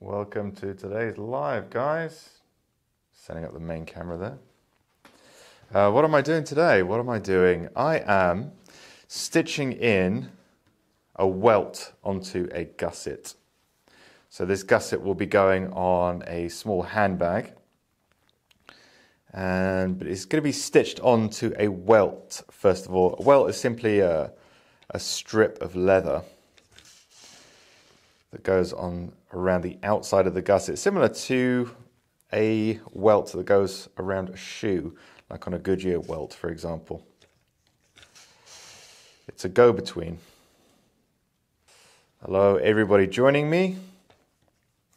Welcome to today's live, guys. Setting up the main camera there. Uh, what am I doing today? What am I doing? I am stitching in a welt onto a gusset. So this gusset will be going on a small handbag. And but it's going to be stitched onto a welt, first of all. A welt is simply a, a strip of leather that goes on around the outside of the gusset, similar to a welt that goes around a shoe, like on a Goodyear welt, for example. It's a go between. Hello, everybody joining me.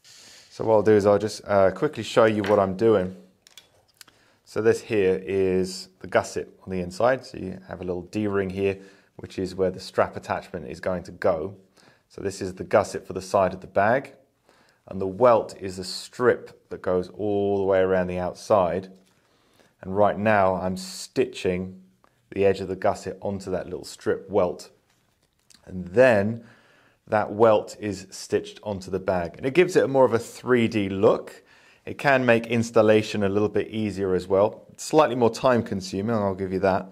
So, what I'll do is I'll just uh, quickly show you what I'm doing. So, this here is the gusset on the inside. So, you have a little D ring here, which is where the strap attachment is going to go. So, this is the gusset for the side of the bag. And the welt is a strip that goes all the way around the outside. And right now, I'm stitching the edge of the gusset onto that little strip welt. And then that welt is stitched onto the bag. And it gives it more of a 3D look. It can make installation a little bit easier as well. It's slightly more time consuming, I'll give you that.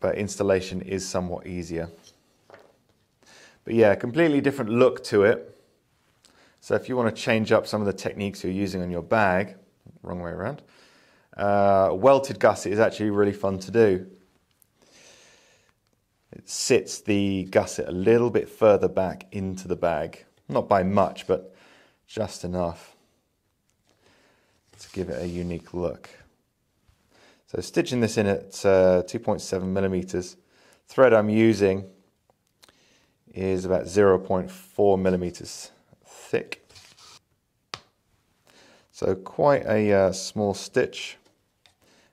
But installation is somewhat easier. But yeah, completely different look to it. So if you want to change up some of the techniques you're using on your bag, wrong way around, uh, welted gusset is actually really fun to do. It sits the gusset a little bit further back into the bag. Not by much, but just enough to give it a unique look. So stitching this in at uh, 2.7 millimeters. Thread I'm using is about 0.4 millimeters thick. So quite a uh, small stitch.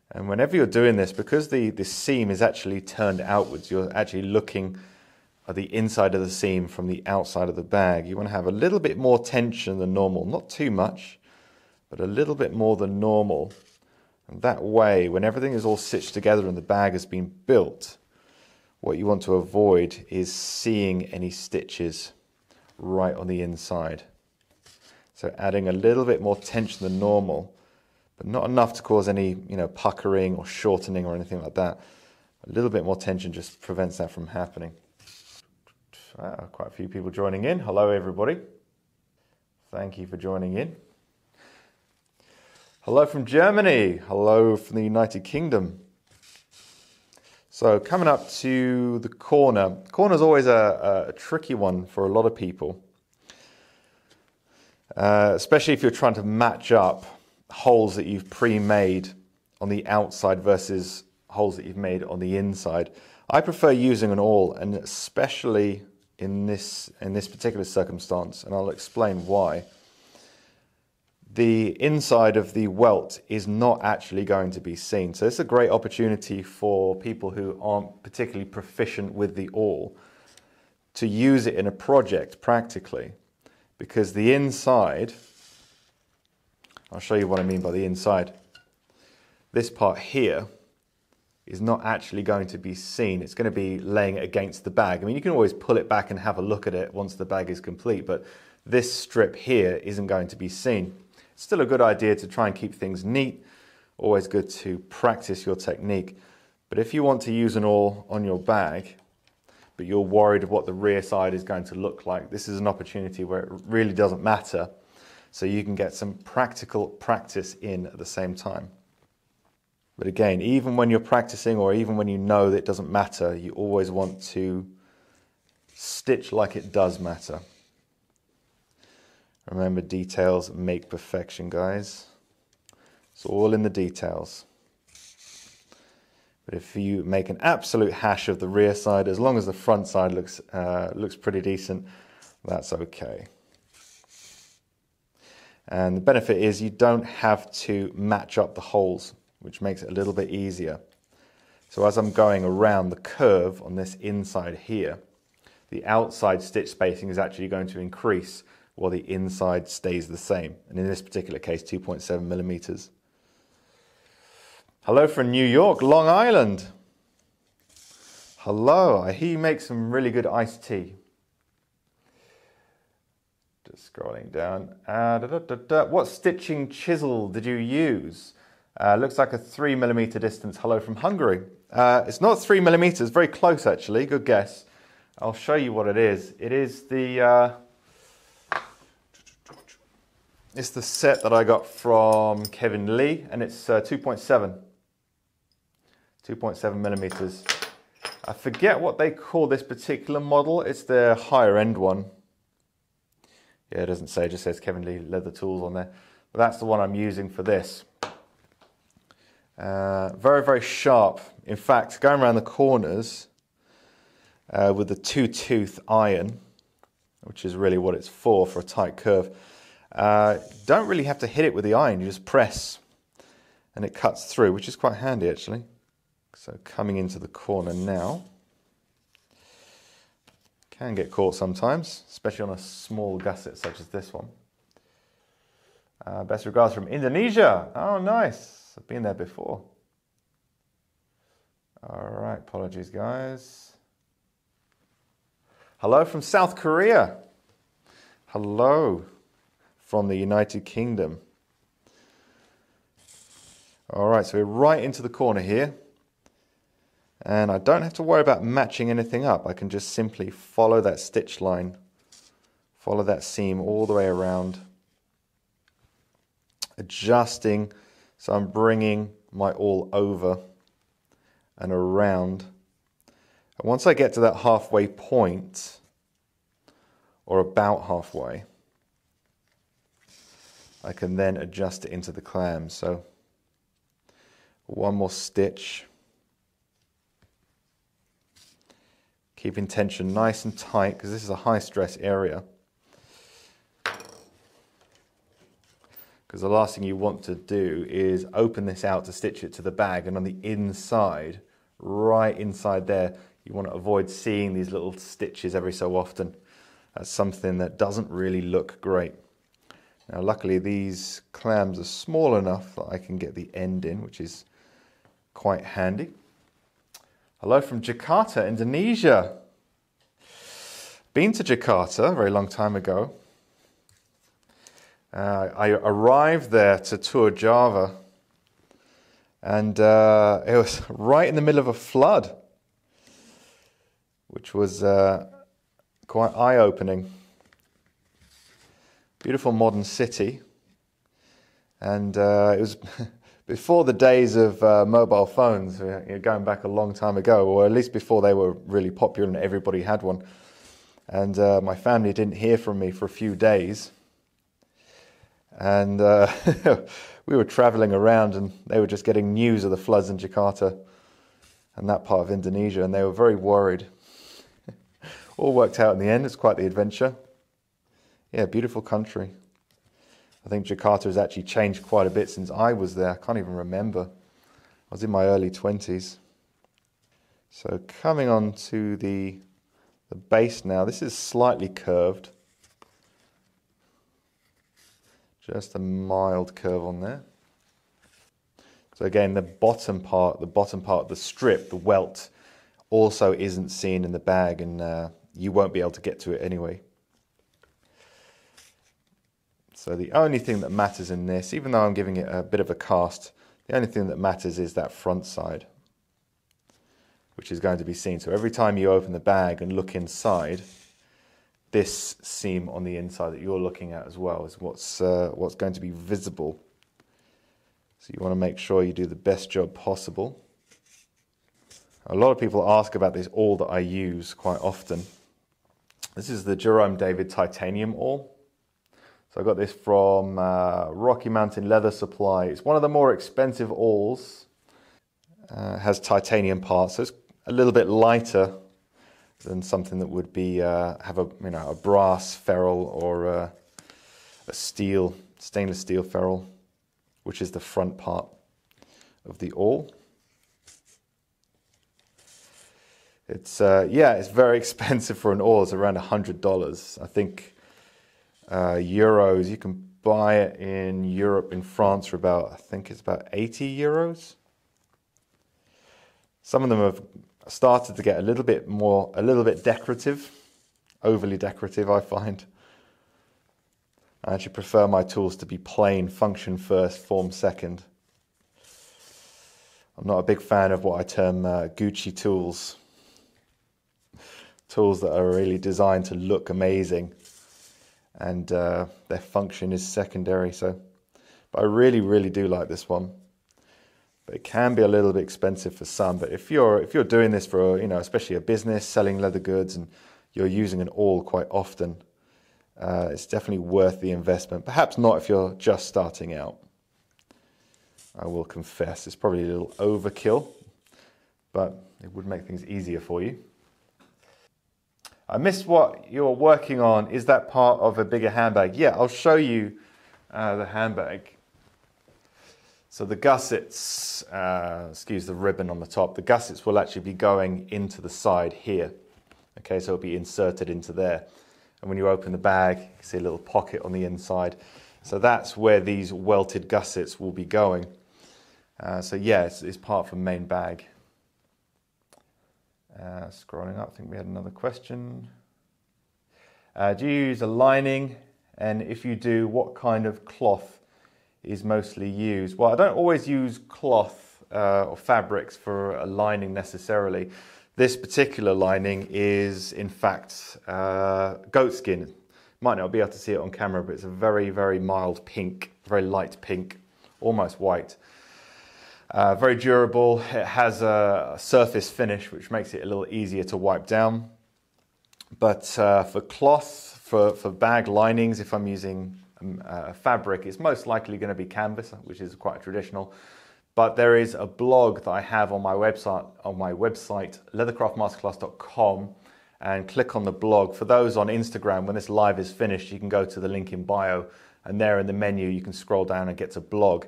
And whenever you're doing this, because the, the seam is actually turned outwards, you're actually looking at the inside of the seam from the outside of the bag. You want to have a little bit more tension than normal, not too much, but a little bit more than normal. And that way, when everything is all stitched together and the bag has been built, what you want to avoid is seeing any stitches right on the inside. So adding a little bit more tension than normal but not enough to cause any, you know, puckering or shortening or anything like that. A little bit more tension just prevents that from happening. Ah, quite a few people joining in. Hello, everybody. Thank you for joining in. Hello from Germany. Hello from the United Kingdom. So, coming up to the corner. Corner is always a, a, tricky one for a lot of people, uh, especially if you're trying to match up holes that you've pre-made on the outside versus holes that you've made on the inside. I prefer using an awl, and especially in this in this particular circumstance, and I'll explain why. The inside of the welt is not actually going to be seen, so it's a great opportunity for people who aren't particularly proficient with the awl to use it in a project practically, because the inside I'll show you what I mean by the inside. This part here is not actually going to be seen. It's going to be laying against the bag. I mean, you can always pull it back and have a look at it once the bag is complete, but this strip here isn't going to be seen. Still a good idea to try and keep things neat. Always good to practice your technique. But if you want to use an awl on your bag, but you're worried of what the rear side is going to look like, this is an opportunity where it really doesn't matter so you can get some practical practice in at the same time. But again, even when you're practicing or even when you know that it doesn't matter, you always want to stitch like it does matter. Remember, details make perfection, guys. It's all in the details. But if you make an absolute hash of the rear side, as long as the front side looks, uh, looks pretty decent, that's okay. And the benefit is you don't have to match up the holes, which makes it a little bit easier. So as I'm going around the curve on this inside here, the outside stitch spacing is actually going to increase while the inside stays the same. And in this particular case, 2.7 millimeters. Hello from New York, Long Island. Hello, I hear you make some really good iced tea. Just scrolling down. Uh, da, da, da, what stitching chisel did you use? Uh, looks like a three millimeter distance. Hello from Hungary. Uh, it's not three millimeters, very close actually. Good guess. I'll show you what it is. It is the uh, it's the set that I got from Kevin Lee, and it's uh, 2.7, 2.7 millimeters. I forget what they call this particular model. It's the higher end one. Yeah, it doesn't say, it just says Kevin Lee Leather Tools on there. But that's the one I'm using for this. Uh, very, very sharp. In fact, going around the corners uh, with the two tooth iron, which is really what it's for, for a tight curve, uh, don't really have to hit it with the iron, you just press and it cuts through, which is quite handy actually. So coming into the corner now. Can get caught sometimes, especially on a small gusset such as this one. Uh, best regards from Indonesia. Oh, nice. I've been there before. All right, apologies, guys. Hello from South Korea. Hello from the United Kingdom. All right, so we're right into the corner here. And I don't have to worry about matching anything up. I can just simply follow that stitch line, follow that seam all the way around, adjusting. So I'm bringing my awl over and around. And once I get to that halfway point, or about halfway, I can then adjust it into the clam. So one more stitch. Keeping tension nice and tight because this is a high stress area. Because the last thing you want to do is open this out to stitch it to the bag and on the inside, right inside there, you want to avoid seeing these little stitches every so often. That's something that doesn't really look great. Now luckily these clams are small enough that I can get the end in, which is quite handy. Hello from Jakarta, Indonesia. Been to Jakarta a very long time ago. Uh, I arrived there to tour Java and uh, it was right in the middle of a flood, which was uh, quite eye opening beautiful modern city. And uh, it was before the days of uh, mobile phones, you know, going back a long time ago, or at least before they were really popular and everybody had one. And uh, my family didn't hear from me for a few days. And uh, we were traveling around, and they were just getting news of the floods in Jakarta and that part of Indonesia, and they were very worried. All worked out in the end. It's quite the adventure. Yeah, beautiful country. I think Jakarta has actually changed quite a bit since I was there. I can't even remember. I was in my early 20s. So coming on to the, the base now, this is slightly curved. Just a mild curve on there. So again, the bottom part, the bottom part the strip, the welt, also isn't seen in the bag and uh, you won't be able to get to it anyway. So the only thing that matters in this, even though I'm giving it a bit of a cast, the only thing that matters is that front side, which is going to be seen. So every time you open the bag and look inside, this seam on the inside that you're looking at as well is what's, uh, what's going to be visible. So you want to make sure you do the best job possible. A lot of people ask about this awl that I use quite often. This is the Jerome David titanium awl. So I got this from uh, Rocky Mountain Leather Supply. It's one of the more expensive awls. Uh, has titanium parts, so it's a little bit lighter than something that would be uh, have a you know a brass ferrule or a, a steel stainless steel ferrule, which is the front part of the awl. It's uh, yeah, it's very expensive for an awl. It's around hundred dollars. I think uh, euros. You can buy it in Europe, in France, for about, I think it's about 80 euros. Some of them have started to get a little bit more, a little bit decorative, overly decorative, I find. I actually prefer my tools to be plain, function first, form second. I'm not a big fan of what I term uh, Gucci tools. Tools that are really designed to look amazing and uh, their function is secondary. So, but I really, really do like this one. But it can be a little bit expensive for some. But if you're if you're doing this for you know especially a business selling leather goods and you're using an awl quite often, uh, it's definitely worth the investment. Perhaps not if you're just starting out. I will confess it's probably a little overkill, but it would make things easier for you. I missed what you're working on. Is that part of a bigger handbag? Yeah, I'll show you uh, the handbag. So the gussets, uh, excuse the ribbon on the top, the gussets will actually be going into the side here. Okay, so it'll be inserted into there. And when you open the bag, you see a little pocket on the inside. So that's where these welted gussets will be going. Uh, so yeah, it's, it's part from main bag. Uh, scrolling up, I think we had another question. Uh, do you use a lining? And if you do, what kind of cloth is mostly used? Well, I don't always use cloth uh, or fabrics for a lining necessarily. This particular lining is, in fact, uh, goat skin. Might not be able to see it on camera, but it's a very, very mild pink, very light pink, almost white. Uh, very durable. It has a surface finish, which makes it a little easier to wipe down. But uh, for cloth, for, for bag linings, if I'm using um, uh, fabric, it's most likely going to be canvas, which is quite traditional. But there is a blog that I have on my website, on my website, leathercraftmasterclass.com, and click on the blog. For those on Instagram, when this live is finished, you can go to the link in bio, and there in the menu, you can scroll down and get to blog.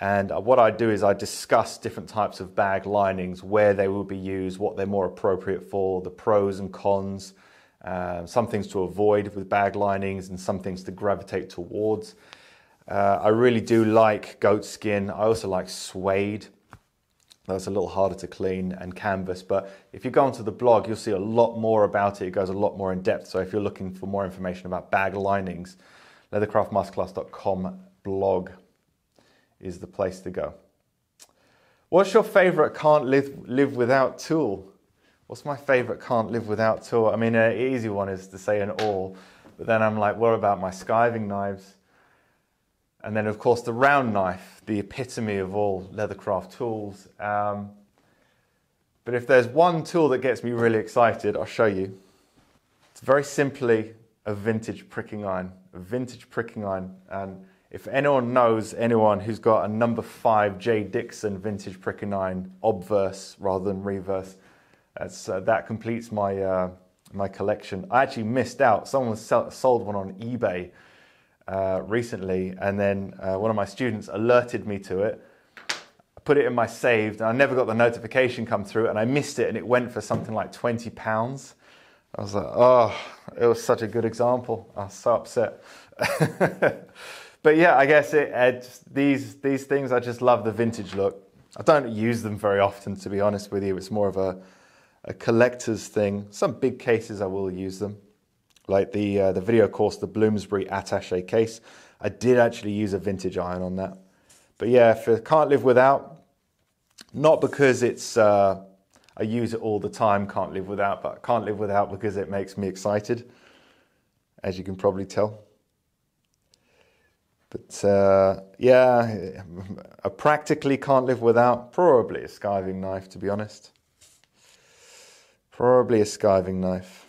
And uh, what I do is I discuss different types of bag linings, where they will be used, what they're more appropriate for, the pros and cons, uh, some things to avoid with bag linings, and some things to gravitate towards. Uh, I really do like goat skin. I also like suede. That's a little harder to clean and canvas, but if you go onto the blog, you'll see a lot more about it. It goes a lot more in depth. So if you're looking for more information about bag linings, leathercraftmasterclass.com blog is the place to go. What's your favorite can't live, live without tool? What's my favorite can't live without tool? I mean, an easy one is to say an awl, but then I'm like, what about my skiving knives? And then, of course, the round knife, the epitome of all leathercraft tools. Um, but if there's one tool that gets me really excited, I'll show you. It's very simply a vintage pricking iron, a vintage pricking iron. And if anyone knows anyone who's got a number five J. Dixon vintage pricking iron obverse rather than reverse, uh, that completes my, uh, my collection. I actually missed out. Someone sold one on eBay uh, recently, and then uh, one of my students alerted me to it. I put it in my saved, and I never got the notification come through, and I missed it, and it went for something like 20 pounds. I was like, oh, it was such a good example. I was so upset. but yeah, I guess it, it these these things. I just love the vintage look. I don't use them very often, to be honest with you. It's more of a a collector's thing. Some big cases I will use them, like the uh, the video course, the Bloomsbury Attaché case. I did actually use a vintage iron on that. But yeah, if I can't live without, not because it's uh, I use it all the time, can't live without, but can't live without because it makes me excited, as you can probably tell. But uh, yeah, I practically can't live without probably a skiving knife, to be honest. Probably a skiving knife.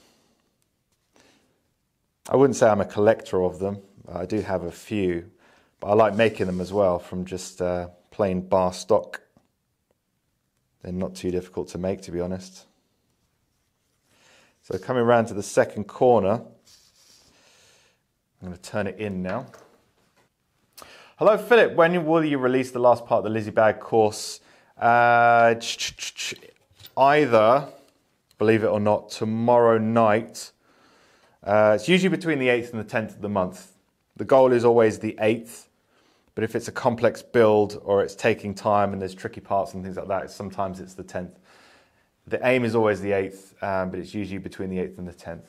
I wouldn't say I'm a collector of them. I do have a few, but I like making them as well from just uh, plain bar stock. They're not too difficult to make, to be honest. So coming around to the second corner, I'm going to turn it in now. Hello, Philip. When will you release the last part of the Lizzie Bag course? Uh, either, believe it or not, tomorrow night. Uh, it's usually between the 8th and the 10th of the month. The goal is always the 8th, but if it's a complex build or it's taking time and there's tricky parts and things like that, sometimes it's the 10th. The aim is always the 8th, um, but it's usually between the 8th and the 10th.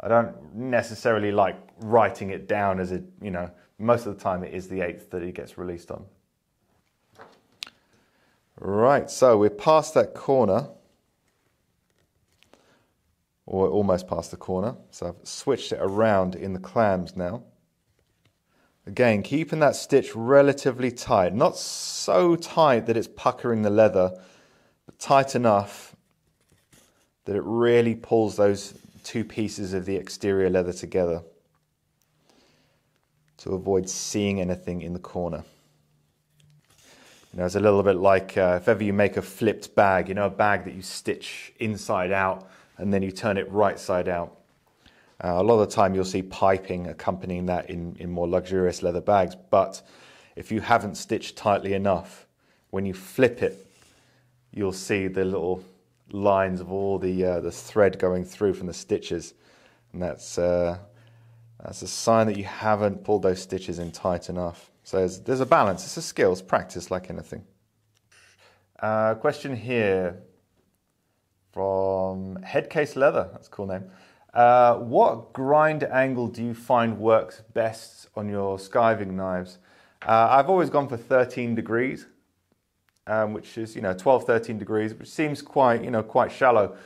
I don't necessarily like writing it down as a, you know, most of the time it is the 8th that it gets released on. Right, so we're past that corner, or almost past the corner. So I've switched it around in the clams now. Again, keeping that stitch relatively tight, not so tight that it's puckering the leather, but tight enough that it really pulls those two pieces of the exterior leather together to avoid seeing anything in the corner. You know, it's a little bit like uh, if ever you make a flipped bag, you know, a bag that you stitch inside out and then you turn it right side out. Uh, a lot of the time you'll see piping accompanying that in, in more luxurious leather bags, but if you haven't stitched tightly enough, when you flip it, you'll see the little lines of all the uh, the thread going through from the stitches, and that's uh, that's a sign that you haven't pulled those stitches in tight enough. So there's, there's a balance. It's a skill. It's practice, like anything. Uh, question here from Headcase Leather. That's a cool name. Uh, what grind angle do you find works best on your skiving knives? Uh, I've always gone for 13 degrees um, which is you know 12, 13 degrees, which seems quite you know quite shallow,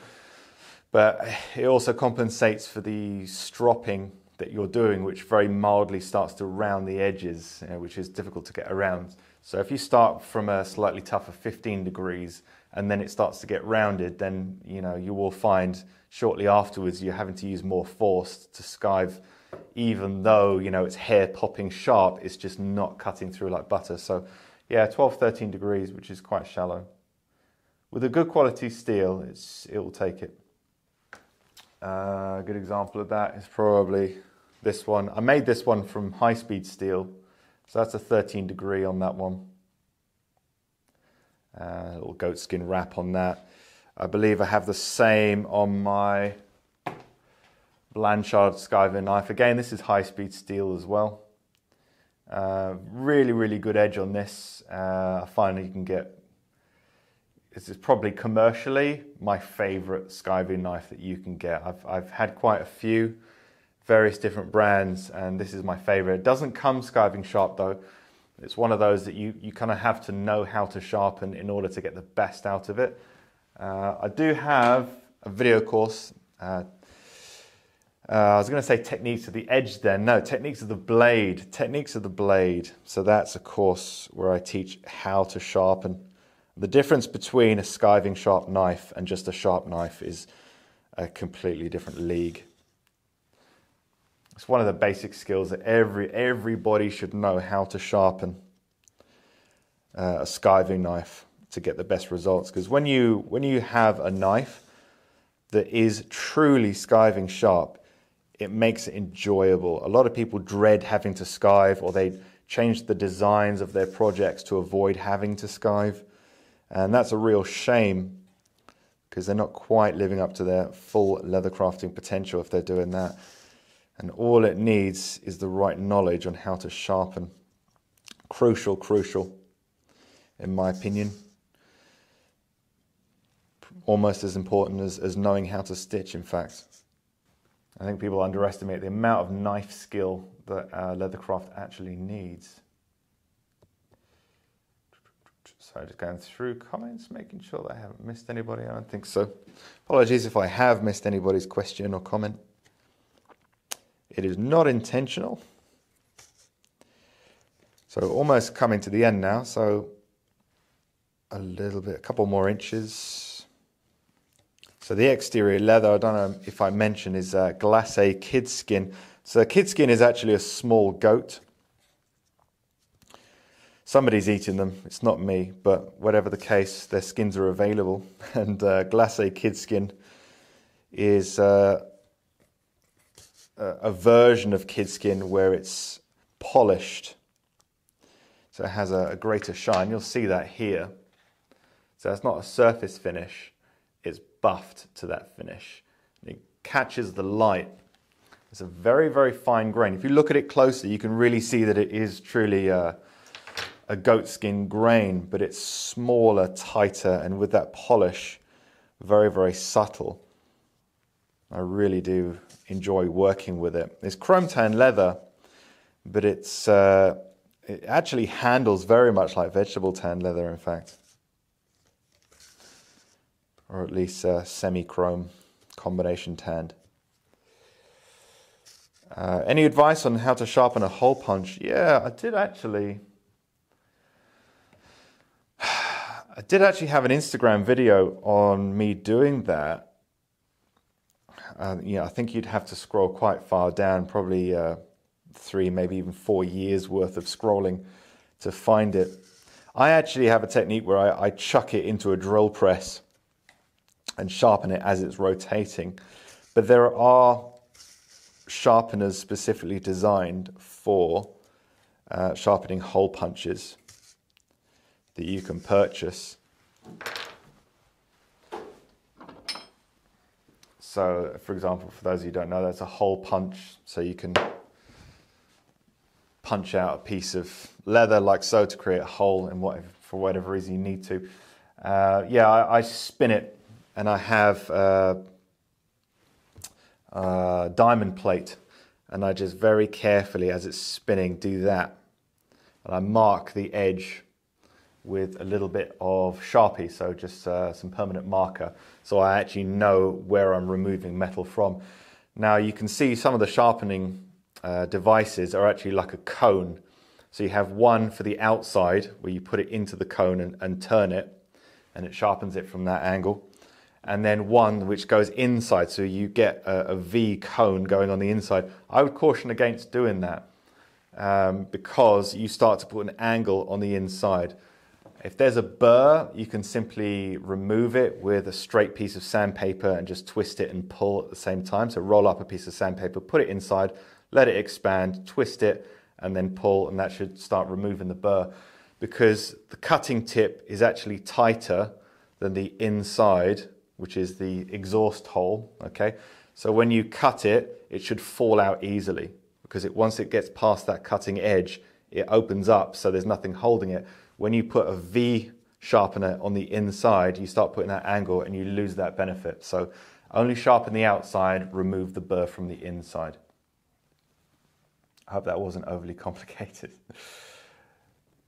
but it also compensates for the stropping that you're doing, which very mildly starts to round the edges, you know, which is difficult to get around. So if you start from a slightly tougher 15 degrees and then it starts to get rounded, then you know you will find shortly afterwards you're having to use more force to skive, even though you know it's hair popping sharp, it's just not cutting through like butter. So yeah, 12, 13 degrees, which is quite shallow. With a good quality steel, it's, it will take it. Uh, a good example of that is probably this one. I made this one from high speed steel, so that's a 13 degree on that one. Uh, little goat skin wrap on that. I believe I have the same on my Blanchard Skiving knife. Again, this is high speed steel as well. Uh, really, really good edge on this. Uh, I find you can get, this is probably commercially my favorite skiving knife that you can get. I've, I've had quite a few, various different brands, and this is my favorite. It doesn't come skiving sharp though. It's one of those that you, you kind of have to know how to sharpen in order to get the best out of it. Uh, I do have a video course uh, uh, I was going to say techniques of the edge then. No, techniques of the blade. Techniques of the blade. So that's a course where I teach how to sharpen. The difference between a skiving sharp knife and just a sharp knife is a completely different league. It's one of the basic skills that every everybody should know how to sharpen uh, a skiving knife to get the best results. Because when you when you have a knife that is truly skiving sharp, it makes it enjoyable. A lot of people dread having to skive or they change the designs of their projects to avoid having to skive. And that's a real shame because they're not quite living up to their full leather crafting potential if they're doing that. And all it needs is the right knowledge on how to sharpen. Crucial, crucial, in my opinion. Almost as important as, as knowing how to stitch, in fact. I think people underestimate the amount of knife skill that uh, Leathercraft actually needs. So just going through comments, making sure that I haven't missed anybody. I don't think so. Apologies if I have missed anybody's question or comment. It is not intentional. So almost coming to the end now. So a little bit, a couple more inches. So the exterior leather, I don't know if I mentioned, is uh, glacé kid skin. So kid skin is actually a small goat. Somebody's eating them. It's not me, but whatever the case, their skins are available. And uh, glacé kid skin is uh, a version of kid skin where it's polished. So it has a, a greater shine. You'll see that here. So that's not a surface finish it's buffed to that finish. It catches the light. It's a very, very fine grain. If you look at it closely, you can really see that it is truly a, a goatskin grain, but it's smaller, tighter, and with that polish, very, very subtle. I really do enjoy working with it. It's chrome tan leather, but it's uh, it actually handles very much like vegetable tan leather, in fact, or at least uh, semi-chrome combination tanned. Uh, any advice on how to sharpen a hole punch? Yeah, I did actually. I did actually have an Instagram video on me doing that. Uh, yeah, I think you'd have to scroll quite far down, probably uh, three, maybe even four years worth of scrolling to find it. I actually have a technique where I, I chuck it into a drill press and sharpen it as it's rotating. But there are sharpeners specifically designed for uh, sharpening hole punches that you can purchase. So, for example, for those of you who don't know, that's a hole punch. So you can punch out a piece of leather like so to create a hole in whatever, for whatever reason you need to. Uh, yeah, I, I, spin it and I have a, uh, diamond plate and I just very carefully as it's spinning do that and I mark the edge with a little bit of Sharpie, so just uh, some permanent marker, so I actually know where I'm removing metal from. Now you can see some of the sharpening uh, devices are actually like a cone. So you have one for the outside where you put it into the cone and, and turn it, and it sharpens it from that angle. And then one which goes inside, so you get a, a V cone going on the inside. I would caution against doing that um, because you start to put an angle on the inside. If there's a burr, you can simply remove it with a straight piece of sandpaper and just twist it and pull at the same time. So roll up a piece of sandpaper, put it inside, let it expand, twist it, and then pull, and that should start removing the burr. Because the cutting tip is actually tighter than the inside, which is the exhaust hole, okay? So when you cut it, it should fall out easily because it, once it gets past that cutting edge, it opens up so there's nothing holding it when you put a V sharpener on the inside, you start putting that angle and you lose that benefit. So only sharpen the outside, remove the burr from the inside. I hope that wasn't overly complicated.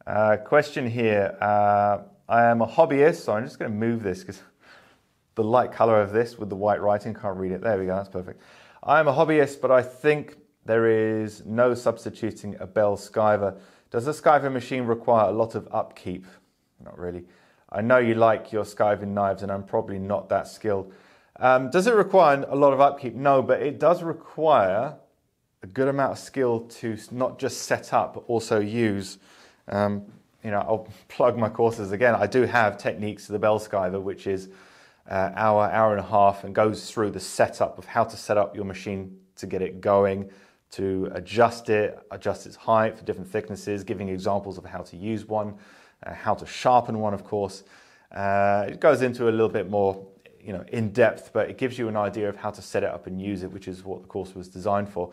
Uh, question here. Uh, I am a hobbyist, so I'm just going to move this because the light color of this with the white writing, can't read it. There we go, that's perfect. I am a hobbyist, but I think there is no substituting a Bell Skiver does a skiving machine require a lot of upkeep? Not really. I know you like your skiving knives, and I'm probably not that skilled. Um, does it require a lot of upkeep? No, but it does require a good amount of skill to not just set up, but also use. Um, you know, I'll plug my courses again. I do have techniques to the bell skiver, which is uh, hour, hour and a half, and goes through the setup of how to set up your machine to get it going, to adjust it, adjust its height for different thicknesses, giving examples of how to use one, uh, how to sharpen one, of course. Uh, it goes into a little bit more you know, in depth, but it gives you an idea of how to set it up and use it, which is what the course was designed for.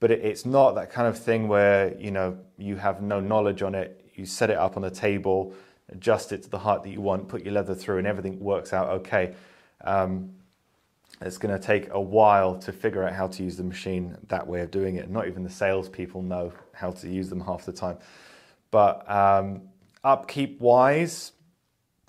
But it, it's not that kind of thing where you know you have no knowledge on it. You set it up on the table, adjust it to the height that you want, put your leather through, and everything works out okay. Um, it's going to take a while to figure out how to use the machine that way of doing it. Not even the salespeople know how to use them half the time. But um, upkeep wise,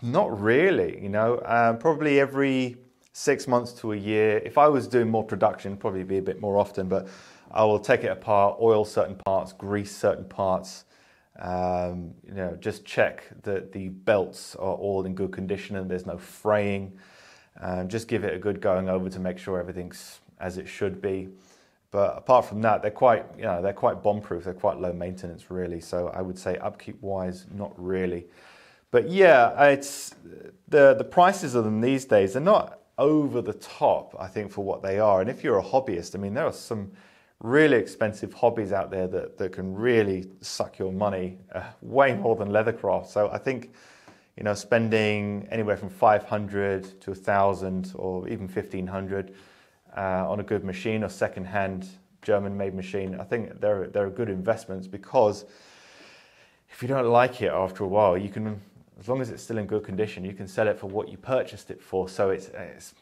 not really. You know, um, probably every six months to a year. If I was doing more production, probably be a bit more often. But I will take it apart, oil certain parts, grease certain parts. Um, you know, just check that the belts are all in good condition and there's no fraying. Um, just give it a good going over to make sure everything's as it should be. But apart from that, they're quite, you know, they're quite bomb-proof. They're quite low maintenance, really. So I would say upkeep-wise, not really. But yeah, it's the the prices of them these days are not over the top. I think for what they are. And if you're a hobbyist, I mean, there are some really expensive hobbies out there that that can really suck your money uh, way more than leathercraft. So I think you know, spending anywhere from 500 to 1,000 or even 1,500 uh, on a good machine or second-hand German-made machine, I think they're, they're good investments because if you don't like it after a while, you can, as long as it's still in good condition, you can sell it for what you purchased it for. So it's, it's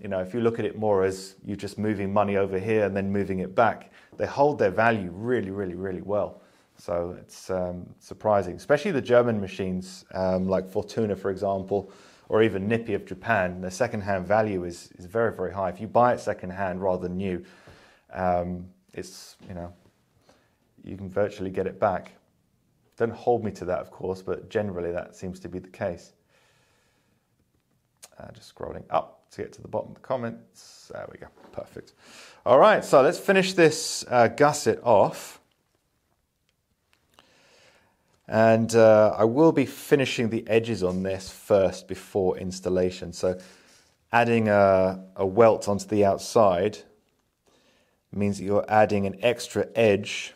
you know, if you look at it more as you're just moving money over here and then moving it back, they hold their value really, really, really well. So it's um, surprising, especially the German machines um, like Fortuna, for example, or even Nippy of Japan. The second-hand value is, is very, very high. If you buy it second-hand rather than new, um, it's you know you can virtually get it back. Don't hold me to that, of course, but generally that seems to be the case. Uh, just scrolling up to get to the bottom of the comments. There we go. Perfect. All right, so let's finish this uh, gusset off. And uh, I will be finishing the edges on this first before installation. So adding a, a welt onto the outside means that you're adding an extra edge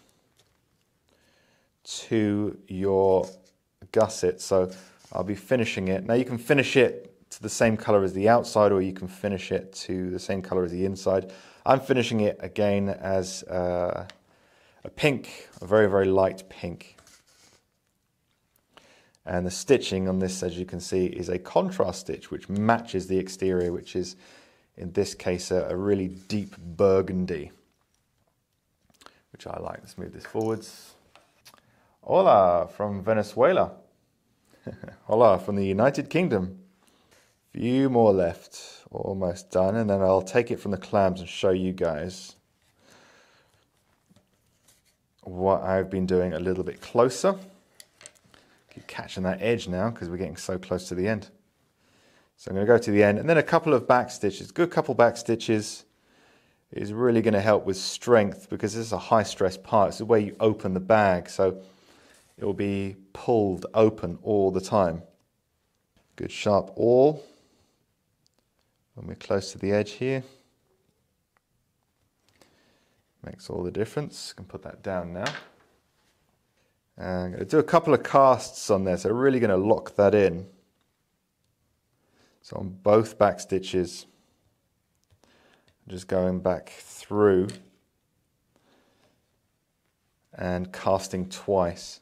to your gusset. So I'll be finishing it. Now you can finish it to the same color as the outside or you can finish it to the same color as the inside. I'm finishing it again as uh, a pink, a very, very light pink. And the stitching on this, as you can see, is a contrast stitch which matches the exterior, which is in this case a, a really deep burgundy, which I like. Let's move this forwards. Hola from Venezuela. Hola from the United Kingdom. Few more left, almost done, and then I'll take it from the clams and show you guys what I've been doing a little bit closer. Keep catching that edge now because we're getting so close to the end. So I'm going to go to the end and then a couple of back stitches. Good couple back stitches is really going to help with strength because this is a high stress part. It's the way you open the bag. So it will be pulled open all the time. Good sharp awl when we're close to the edge here. Makes all the difference. Can put that down now. And I'm going to do a couple of casts on there, so really going to lock that in. So on both back stitches, just going back through and casting twice.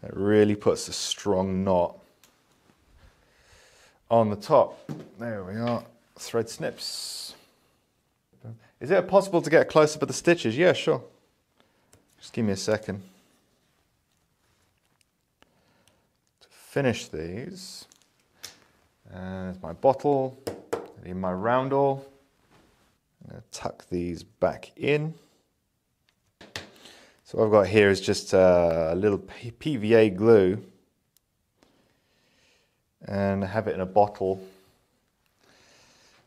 That really puts a strong knot on the top. There we are, thread snips. Is it possible to get a close up of the stitches? Yeah, sure. Just give me a second. To finish these, uh, there's my bottle, in my roundel. I'm going to tuck these back in. So what I've got here is just uh, a little PVA glue and I have it in a bottle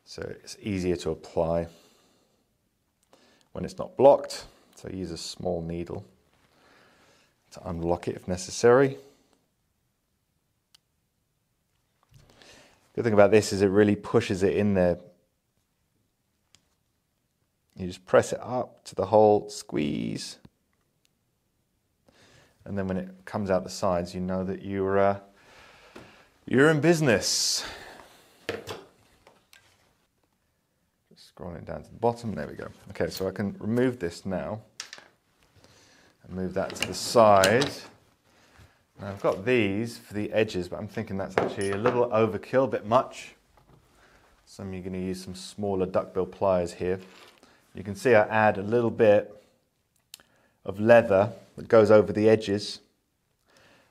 so it's easier to apply when it's not blocked. So use a small needle to unlock it if necessary. Good thing about this is it really pushes it in there. You just press it up to the hole, squeeze, and then when it comes out the sides, you know that you're uh, you're in business. Scrolling down to the bottom. There we go. Okay, so I can remove this now and move that to the side. Now I've got these for the edges, but I'm thinking that's actually a little overkill, a bit much. So I'm going to use some smaller duckbill pliers here. You can see I add a little bit of leather that goes over the edges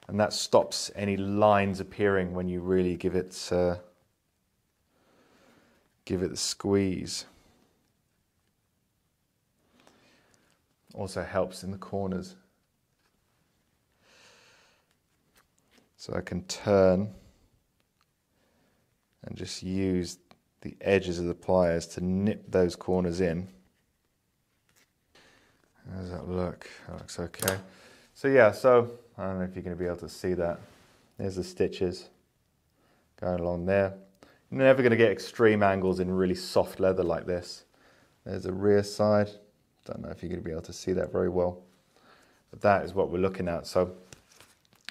and that stops any lines appearing when you really give it uh, give it the squeeze. Also helps in the corners. So I can turn and just use the edges of the pliers to nip those corners in. How does that look? That looks okay. So yeah, so I don't know if you're going to be able to see that. There's the stitches going along there. You're never going to get extreme angles in really soft leather like this. There's the rear side. Don't know if you're going to be able to see that very well. But that is what we're looking at. So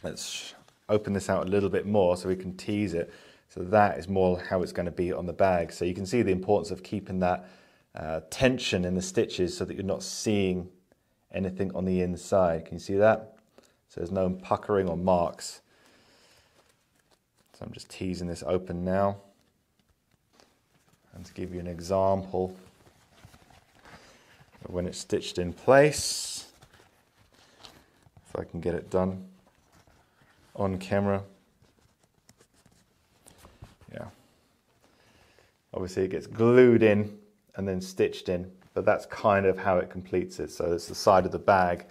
let's open this out a little bit more so we can tease it. So that is more how it's going to be on the bag. So you can see the importance of keeping that uh, tension in the stitches so that you're not seeing anything on the inside. Can you see that? So there's no puckering or marks. So I'm just teasing this open now. And to give you an example of when it's stitched in place, if I can get it done on camera. Yeah. Obviously it gets glued in and then stitched in, but that's kind of how it completes it. So it's the side of the bag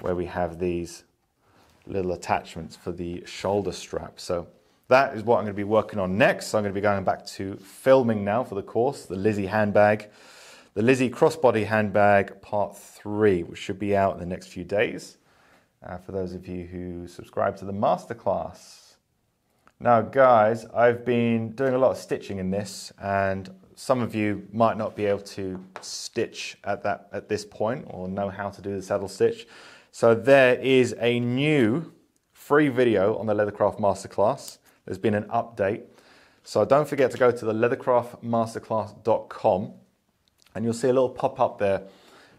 where we have these little attachments for the shoulder strap. So that is what I'm going to be working on next. So I'm going to be going back to filming now for the course, the Lizzie handbag, the Lizzie crossbody handbag part three, which should be out in the next few days. Uh, for those of you who subscribe to the masterclass. Now, guys, I've been doing a lot of stitching in this, and some of you might not be able to stitch at that at this point or know how to do the saddle stitch. So there is a new free video on the Leathercraft Masterclass. There's been an update. So don't forget to go to the leathercraftmasterclass.com and you'll see a little pop up there.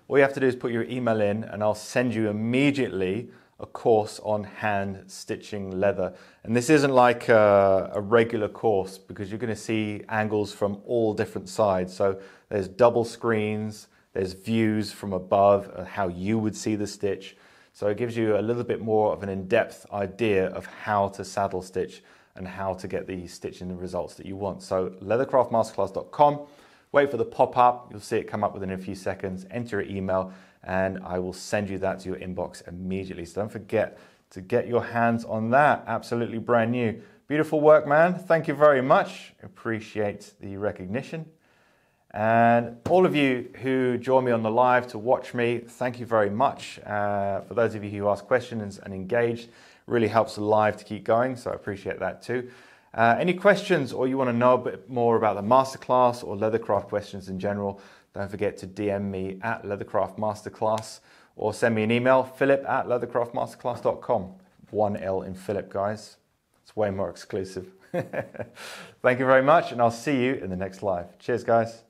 All you have to do is put your email in and I'll send you immediately a course on hand stitching leather. And this isn't like a, a, regular course because you're going to see angles from all different sides. So there's double screens, there's views from above, how you would see the stitch. So it gives you a little bit more of an in-depth idea of how to saddle stitch and how to get the stitching results that you want. So leathercraftmasterclass.com, wait for the pop-up, you'll see it come up within a few seconds, enter your email, and I will send you that to your inbox immediately. So don't forget to get your hands on that. Absolutely brand new. Beautiful work, man. Thank you very much. Appreciate the recognition. And all of you who join me on the live to watch me, thank you very much. Uh, for those of you who ask questions and engage, really helps the live to keep going, so I appreciate that too. Uh, any questions or you want to know a bit more about the masterclass or leathercraft questions in general, don't forget to DM me at Leathercraft Masterclass or send me an email, philip at leathercraftmasterclass.com. One L in Philip, guys. It's way more exclusive. Thank you very much, and I'll see you in the next live. Cheers, guys.